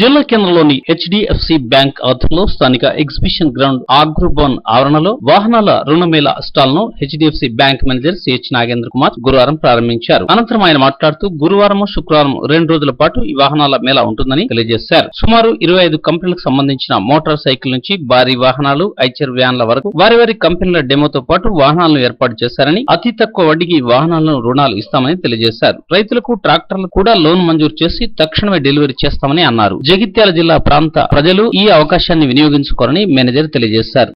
జిల్లా కేంద్రంలోని HDFC bank ఆధ్వర్యంలో స్థానిక ఎగ్జిబిషన్ గ్రౌండ్ ఆగ్రోబోన్ ఆవరణలో వాహనాల రుణమేళ స్టాల్ను HDFC bank manager CH Nagendra Kumar గురువారం ప్రారంభించారు. అనంతరం ఆయన మాట్లాడుతూ గురువారం శుక్రవారం రెండు రోజుల పాటు ఈ వాహనాల మేళ ఉంటుందని తెలియజేశారు. సుమారు ఇరవై ఐదు కంపెనీలకు సంబంధించిన మోటార్ సైకిల్ నుంచి భారీ వాహనాలు ఐచర్ వ్యాన్ల వరకు వారి వారి కంపెనీల డెమోతో పాటు వాహనాలను ఏర్పాటు చేశారని అతి తక్కువ వడ్డీకి వాహనాలను రుణాలు ఇస్తామని తెలియజేశారు. రైతులకు ట్రాక్టర్లు కూడా లోన్ మంజూరు చేసి తక్షణమే డెలివరీ చేస్తామని అన్నారు. జగిత్యాల జిల్లా ప్రాంత ప్రజలు ఈ అవకాశాన్ని వినియోగించుకోరని మేనేజర్ తెలియజేశారు.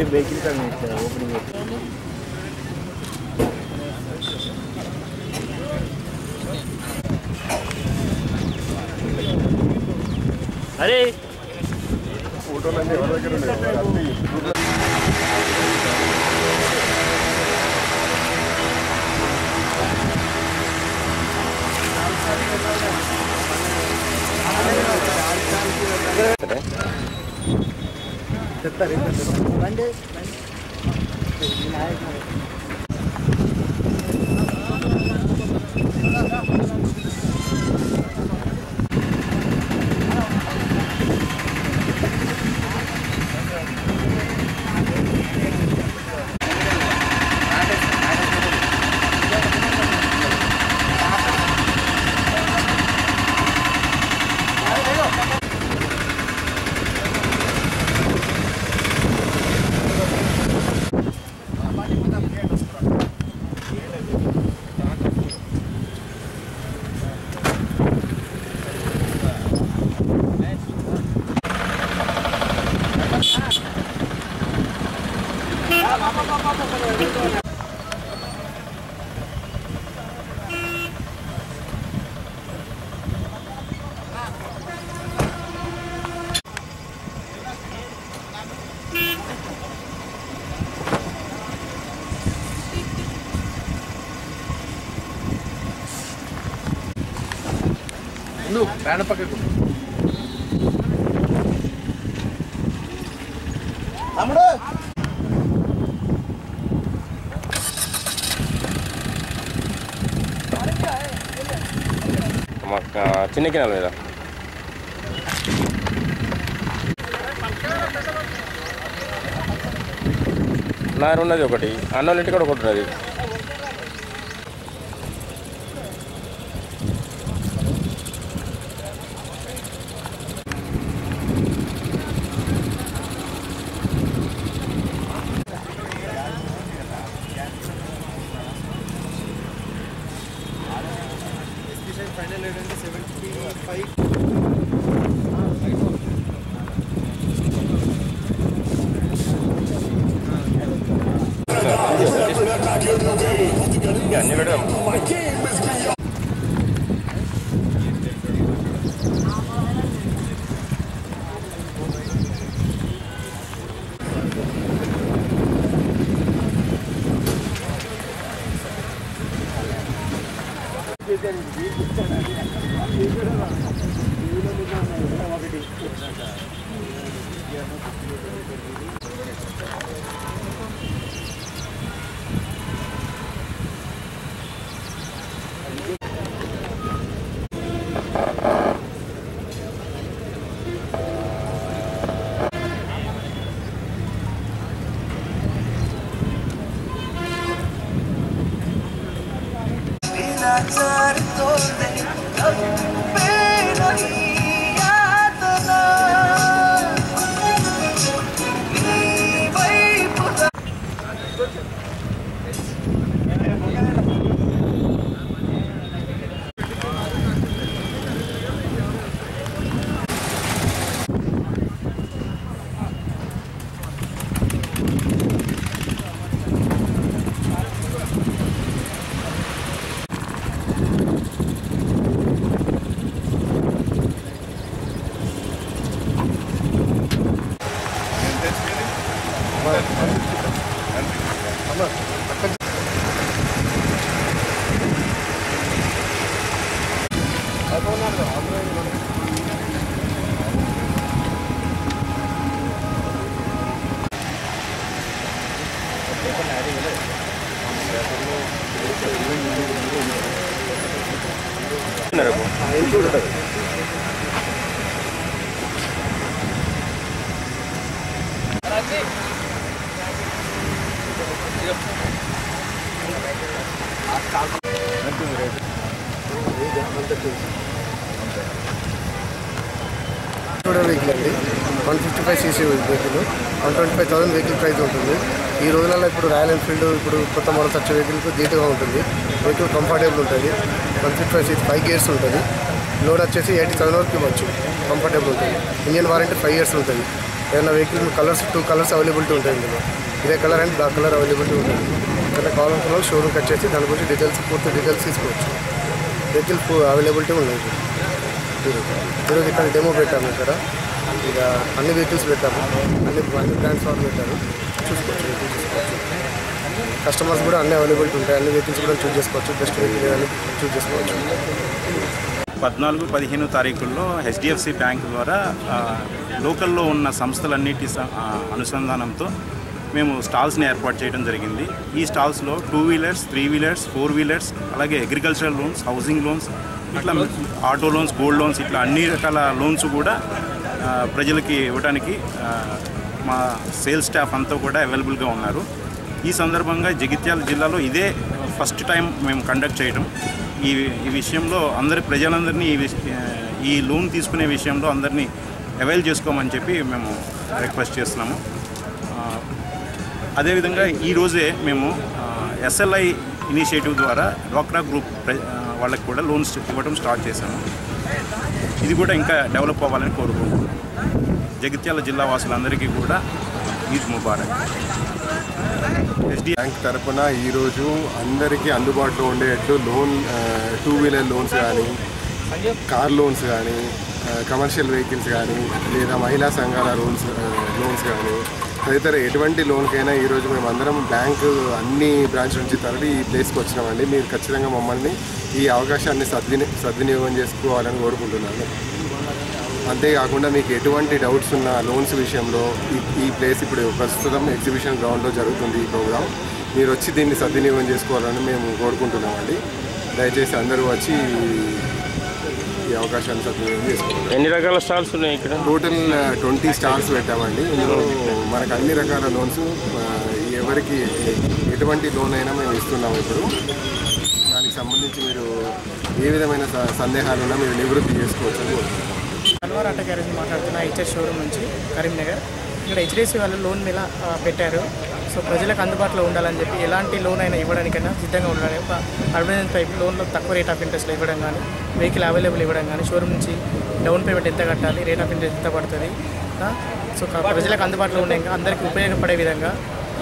ఇప్పుడు వెహికల్ కానీ ఓపెనింగ్ అరే నువ్వు ఫ్యాన్ పక్కకు తమ్ముడు! మాకు చిన్న కినాల మీద నా ఉన్నది ఒకటి. అన్నోళ్ళ ఇంటి కూడా ఒకటి ఉన్నది. Yeah, never done. I'm not sorry, That's it. Vehicle అండి one fifty five CC vehicle one twenty five thousand vehicle price ఉంటుంది ఈ రోజులలో ఇప్పుడు రాయల్ ఎన్ఫీల్డ్ ఇప్పుడు కొత్త మోడల్స్ వచ్చే వెహికల్కి ధీటుగా ఉంటుంది. వెహికల్ కంఫర్టబుల్ ఉంటుంది. One fifty five CC five gears ఉంటుంది. లోడ్ వచ్చేసి ఎయిటీ థౌసండ్ వరకు ఇవ్వచ్చు. కంఫర్టబుల్ ఉంటుంది. ఇంజన్ వారంటీ ఫైవ్ ఇయర్స్ ఉంటుంది. ఏదైనా vehicle colours two colours availability ఉంటాయి ఇందులో. ఇదే colour and black colour availability ఉంటుంది. ఇక్కడ కావాలనుకున్న వాళ్ళు షోరూమ్కి వచ్చేసి దాని గురించి డీటెయిల్స్ పూర్తి డీటెయిల్స్ తీసుకోవచ్చు. వెహికల్ అవైలబిలిటీ ఉన్నాయి ఈరోజు. ఇక్కడ డెమో పెట్టాము ఇక్కడ. ఇక అన్ని వెహికల్స్ పెట్టాము. అన్ని అన్ని బ్రాండ్స్ వాళ్ళు పెట్టారు. చూసుకోవచ్చు వెహికల్ చూసుకోవచ్చు. కస్టమర్స్ కూడా అన్ని అవైలబిలిటీ ఉంటాయి. అన్ని వెహికల్స్ కూడా చూస్ చేసుకోవచ్చు. బెస్ట్ వెహికల్ అని చూస్ చేసుకోవచ్చు. పద్నాలుగు పదిహేను తారీఖుల్లో హెచ్డిఎఫ్సి బ్యాంక్ ద్వారా లోకల్లో ఉన్న సంస్థలన్నిటి స- అనుసంధానంతో మేము స్టాల్స్ని ఏర్పాటు చేయడం జరిగింది. ఈ స్టాల్స్లో two wheelers three wheelers four wheelers అలాగే అగ్రికల్చరల్ లోన్స్ హౌసింగ్ లోన్స్ ఇట్లా ఆటో లోన్స్ గోల్డ్ లోన్స్ ఇట్లా అన్ని రకాల లోన్స్ కూడా ప్రజలకి ఇవ్వడానికి మా సేల్స్ స్టాఫ్ అంతా కూడా అవైలబుల్గా ఉన్నారు. ఈ సందర్భంగా జగిత్యాల జిల్లాలో ఇదే ఫస్ట్ టైం మేము కండక్ట్ చేయడం ఈ ఈ విషయంలో అందరి ప్రజలందరినీ ఈ ఈ లోన్ తీసుకునే విషయంలో అందరినీ అవైల్ చేసుకోమని చెప్పి మేము రిక్వెస్ట్ చేస్తున్నాము. అదేవిధంగా ఈరోజే మేము ఎస్ఎల్ఐ ఇనిషియేటివ్ ద్వారా డ్వాక్రా గ్రూప్ వాళ్ళకి కూడా లోన్స్ ఇవ్వడం స్టార్ట్ చేశాము. ఇది కూడా ఇంకా డెవలప్ అవ్వాలని కోరుకుంటున్నాం. జగిత్యాల జిల్లా వాసులందరికీ కూడా ఈద్ ముబారక్. ఎస్డి బ్యాంక్ తరపున ఈరోజు అందరికీ అందుబాటులో ఉండేటట్టు లోన్ టూ వీలర్ లోన్స్ కానీ కార్ లోన్స్ కానీ కమర్షియల్ వెహికల్స్ కానీ లేదా మహిళా సంఘాల లోన్స్ లోన్స్ కానీ తదితర ఎటువంటి లోన్కైనా ఈరోజు మేము అందరం బ్యాంకు అన్ని బ్రాంచ్ నుంచి తరలి ఈ ప్లేస్కి వచ్చినామండి. మీరు ఖచ్చితంగా మమ్మల్ని ఈ అవకాశాన్ని సద్విని సద్వినియోగం చేసుకోవాలని కోరుకుంటున్నాను. అంతేకాకుండా మీకు ఎటువంటి డౌట్స్ ఉన్న లోన్స్ విషయంలో ఈ- ఈ ప్లేస్ ఇప్పుడు ప్రస్తుతం ఎగ్జిబిషన్ గ్రౌండ్లో జరుగుతుంది ఈ ప్రోగ్రామ్ మీరు వచ్చి దీన్ని సద్వినియోగం చేసుకోవాలని మేము కోరుకుంటున్నామండి. దయచేసి అందరూ వచ్చి ఈ అవకాశాన్ని సద్వినియోగం చేసుకోవాలి ఎన్ని రకాల స్టాల్స్ ఉన్నాయి ఇక్కడ? టోటల్ ట్వంటీ స్టార్స్ పెట్టామండి. ఇందులో మనకు అన్ని రకాల లోన్స్ ఎవరికి ఎటువంటి లోన్ అయినా మేము ఇస్తున్నాము ఇప్పుడు. దానికి సంబంధించి మీరు ఏ విధమైన స- సందేహాలు ఉన్నా మీరు నివృత్తి చేసుకోవచ్చు అన్వర్ ఆటో గ్యారేజ్ మాట్లాడుతున్న హెచ్ఎస్ షోరూమ్ నుంచి కరీంనగర్. ఇక్కడ హెచ్డిఎఫ్సి వాళ్ళు లోన్ మీద పెట్టారు. సో ప్రజలకు అందుబాటులో ఉండాలని చెప్పి ఎలాంటి లోన్ అయినా ఇవ్వడానికైనా సిద్ధంగా ఉండాలని ఒక అడ్వర్టైజ్ టైప్ లోన్లో తక్కువ రేట్ ఆఫ్ ఇంట్రెస్ట్లో ఇవ్వడం కానీ వెహికల్ అవైలబుల్ ఇవ్వడం కానీ షోరూమ్ నుంచి డౌన్ పేమెంట్ ఎంత కట్టాలి రేట్ ఆఫ్ ఇంట్రెస్ట్ ఎంత పడుతుంది సో ప్రజలకు అందుబాటులో ఉండే అందరికీ ఉపయోగపడే విధంగా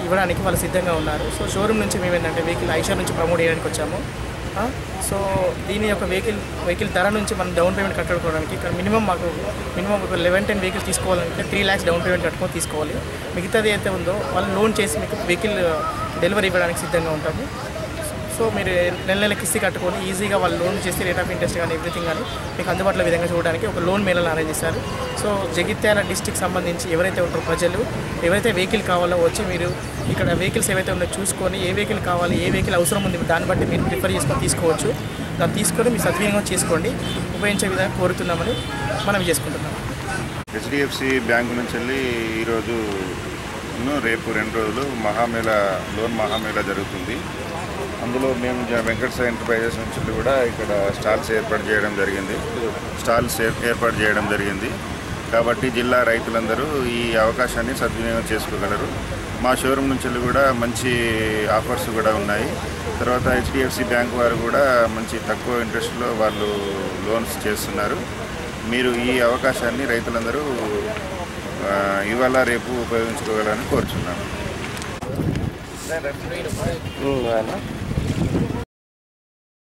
ఇవ్వడానికి వాళ్ళు సిద్ధంగా ఉన్నారు. సో షోరూమ్ నుంచి మేము ఏంటంటే వెహికల్ ఐషర్ నుంచి ప్రమోట్ చేయడానికి వచ్చాము. సో దీని యొక్క వెహికల్ వెహికల్ ధర నుంచి మనం డౌన్ పేమెంట్ కట్టుకోవడానికి ఇక్కడ మినిమం మాకు మినిమం ఒక లెవెన్ టెన్ వెహికల్ తీసుకోవాలంటే త్రీ ల్యాక్స్ డౌన్ పేమెంట్ కట్టుకొని తీసుకోవాలి. మిగతాది అయితే ఉందో వాళ్ళు లోన్ చేసి మీకు వెహికల్ డెలివరీ ఇవ్వడానికి సిద్ధంగా ఉంటాము సో మీరు నెల నెల కిస్తీ కట్టుకొని ఈజీగా వాళ్ళు లోన్ చేసి రేట్ ఆఫ్ ఇంట్రెస్ట్ కానీ ఎవ్రీథింగ్ కానీ మీకు అందుబాటులో విధంగా చూడడానికి ఒక లోన్ మేళను అరేంజ్ చేశారు. సో జగిత్యాల డిస్టిక్ సంబంధించి ఎవరైతే ఉంటారో ప్రజలు ఎవరైతే వెహికల్ కావాలో వచ్చి మీరు ఇక్కడ వెహికల్స్ ఏవైతే ఉన్నాయో చూసుకొని ఏ వెహికల్ కావాలి ఏ వెహికల్ అవసరం ఉంది దాన్ని బట్టి మీరు ప్రిఫర్ చేసుకొని తీసుకోవచ్చు. దాన్ని తీసుకొని మీ సద్వినియోగం చేసుకోండి. ఉపయోగించే విధంగా కోరుతున్నామని మనం చేసుకుంటున్నాం. హెచ్డిఎఫ్సి బ్యాంకు నుంచి వెళ్ళి ఈరోజు రేపు రెండు రోజులు మహామేళ లోన్ మహామేళ జరుగుతుంది. అందులో మేము వెంకట వెంకట ఎంటర్ప్రైజెస్ నుంచి కూడా ఇక్కడ స్టాల్స్ ఏర్పాటు చేయడం జరిగింది. స్టాల్స్ ఏర్పాటు చేయడం జరిగింది. కాబట్టి జిల్లా రైతులందరూ ఈ అవకాశాన్ని సద్వినియోగం చేసుకోగలరు. మా షోరూమ్ నుంచి వెళ్ళి కూడా మంచి ఆఫర్స్ కూడా ఉన్నాయి. తర్వాత హెచ్డిఎఫ్సి బ్యాంక్ వారు కూడా మంచి తక్కువ ఇంట్రెస్ట్లో వాళ్ళు లోన్స్ చేస్తున్నారు. మీరు ఈ అవకాశాన్ని రైతులందరూ ఇవాళ రేపు ఉపయోగించుకోగలని కోరుచున్నాను.